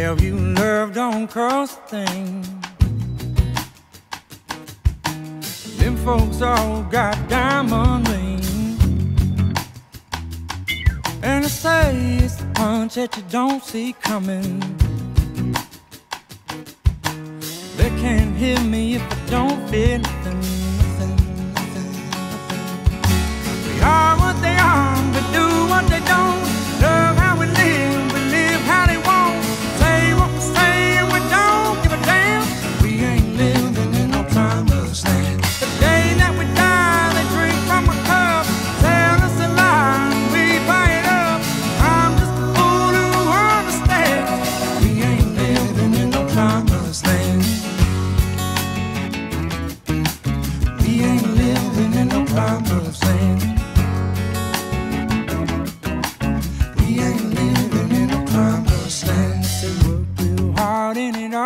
tell you love don't cost a thing. Them folks all got diamond rings. And I say it's a punch that you don't see coming. They can't hear me if I don't feel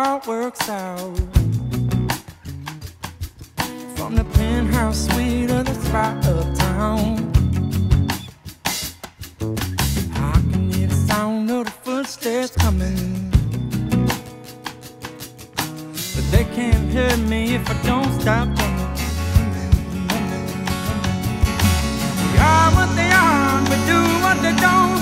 all works out. From the penthouse suite of the spot uptown. I can hear the sound of the footsteps coming. But they can't hear me if I don't stop coming. We are what they are, but do what they don't.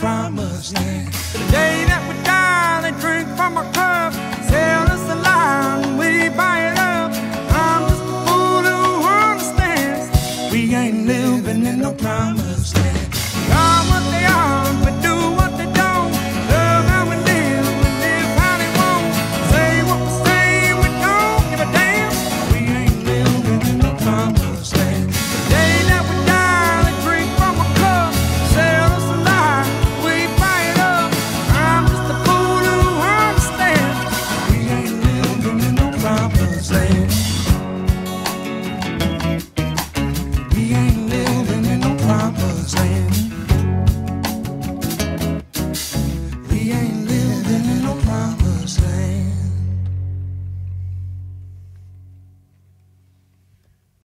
promised land. The day that we die, they drink from a cup, sell us a lie, and we buy it up. I'm just a fool who understands we ain't living in no promised land. God